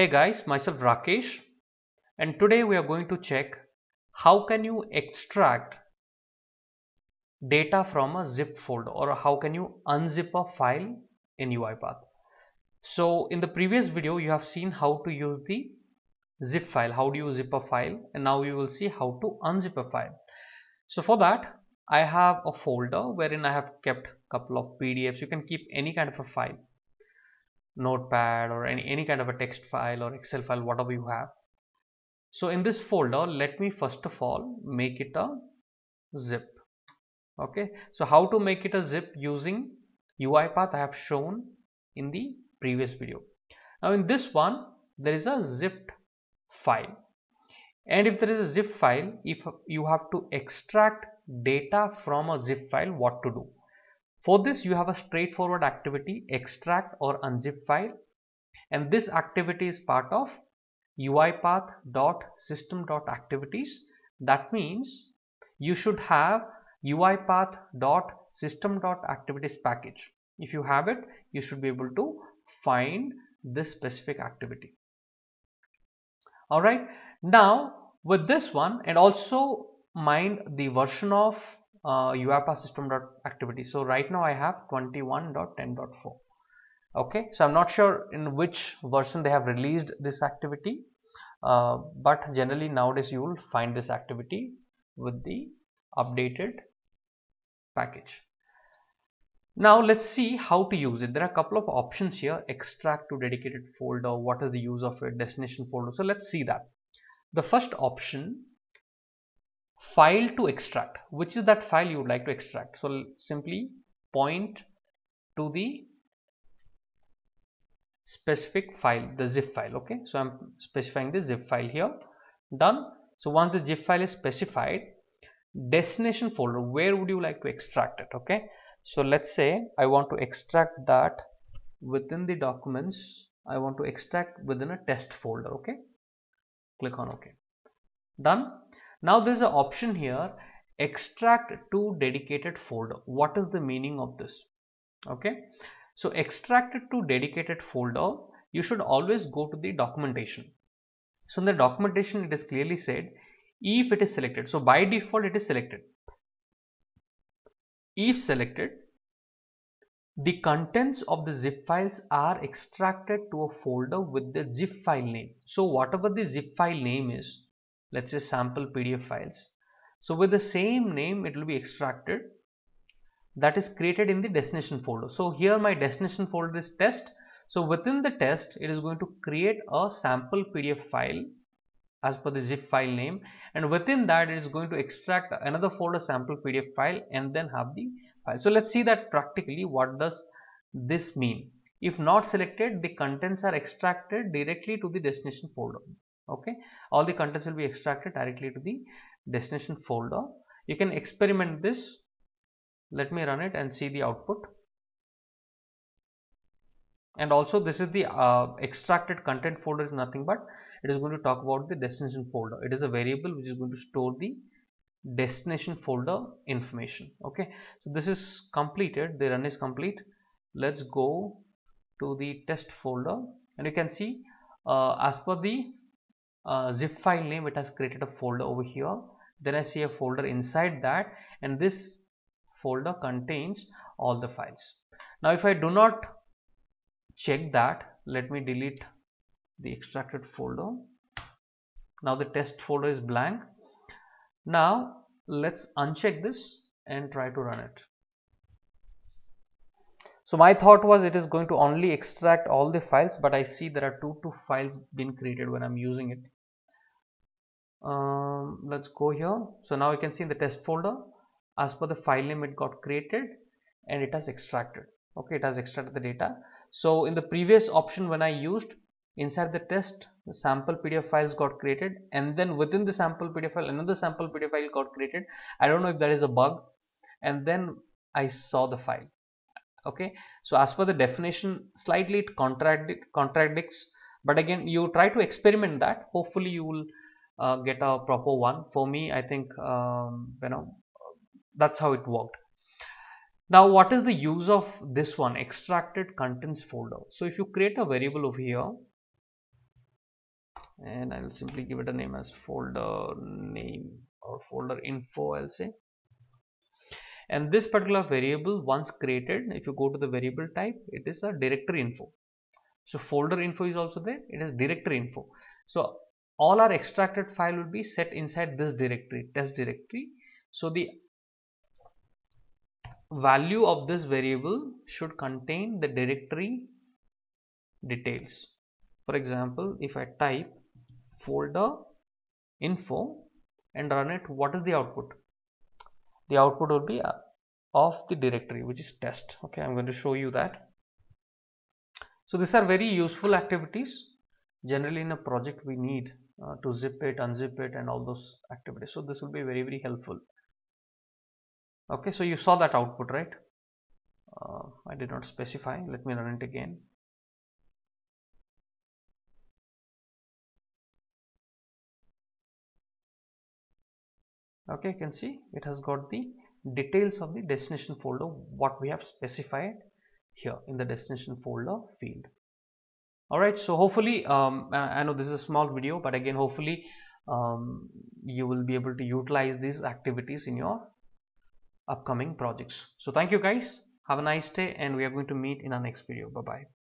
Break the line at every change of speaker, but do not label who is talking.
Hey guys, myself Rakesh and today we are going to check how can you extract data from a zip folder or how can you unzip a file in UiPath. So in the previous video you have seen how to use the zip file, how do you zip a file and now you will see how to unzip a file. So for that I have a folder wherein I have kept a couple of PDFs, you can keep any kind of a file notepad or any, any kind of a text file or excel file whatever you have. So in this folder let me first of all make it a zip. Okay? So how to make it a zip using UiPath I have shown in the previous video. Now in this one there is a zipped file. And if there is a zip file if you have to extract data from a zip file what to do for this you have a straightforward activity extract or unzip file. And this activity is part of uipath.system.activities that means you should have uipath.system.activities package. If you have it you should be able to find this specific activity. Alright now with this one and also mind the version of uh, UiPath system dot activity. So right now I have 21.10.4. Okay, so I'm not sure in which version they have released this activity, uh, but generally nowadays you will find this activity with the updated package. Now let's see how to use it. There are a couple of options here, extract to dedicated folder, what is the use of it, destination folder. So let's see that. The first option file to extract. Which is that file you would like to extract? So simply point to the specific file the zip file okay? So i'm specifying the zip file here. Done. So once the zip file is specified destination folder where would you like to extract it okay? So let's say i want to extract that within the documents. I want to extract within a test folder okay? Click on ok done now there's an option here extract to dedicated folder. What is the meaning of this? Okay. So extracted to dedicated folder, you should always go to the documentation. So in the documentation, it is clearly said if it is selected. So by default, it is selected. If selected, the contents of the zip files are extracted to a folder with the zip file name. So whatever the zip file name is, let's say sample PDF files. So with the same name it will be extracted that is created in the destination folder. So here my destination folder is test. So within the test it is going to create a sample PDF file as per the zip file name and within that it is going to extract another folder sample PDF file and then have the file. So let's see that practically what does this mean. If not selected the contents are extracted directly to the destination folder okay? All the contents will be extracted directly to the destination folder. You can experiment this. Let me run it and see the output. And also this is the uh, extracted content folder is nothing but it is going to talk about the destination folder. It is a variable which is going to store the destination folder information. Okay? So this is completed. The run is complete. Let's go to the test folder. And you can see uh, as per the uh, zip file name it has created a folder over here. Then I see a folder inside that and this folder contains all the files. Now if I do not check that let me delete the extracted folder. Now the test folder is blank. Now let's uncheck this and try to run it so my thought was it is going to only extract all the files but I see there are two two files being created when I'm using it. Um, let's go here. So now you can see in the test folder as per the file name it got created and it has extracted. Okay it has extracted the data. So in the previous option when I used inside the test the sample PDF files got created and then within the sample PDF file another sample PDF file got created. I don't know if that is a bug. And then I saw the file okay? So as per the definition slightly it contradict, contradicts. But again you try to experiment that. Hopefully you will uh, get a proper one. For me I think um, you know that's how it worked. Now what is the use of this one? Extracted contents folder. So if you create a variable over here and I'll simply give it a name as folder name or folder info I'll say and this particular variable once created if you go to the variable type it is a directory info. So folder info is also there it is directory info. So all our extracted file will be set inside this directory test directory. So the value of this variable should contain the directory details. For example if I type folder info and run it what is the output the output will be uh, of the directory which is test. Okay I'm going to show you that. So these are very useful activities generally in a project we need uh, to zip it unzip it and all those activities. So this will be very very helpful. Okay so you saw that output right? Uh, I did not specify. Let me run it again okay you can see it has got the details of the destination folder what we have specified here in the destination folder field. Alright so hopefully um, I know this is a small video but again hopefully um, you will be able to utilize these activities in your upcoming projects. So thank you guys. Have a nice day and we are going to meet in our next video. Bye bye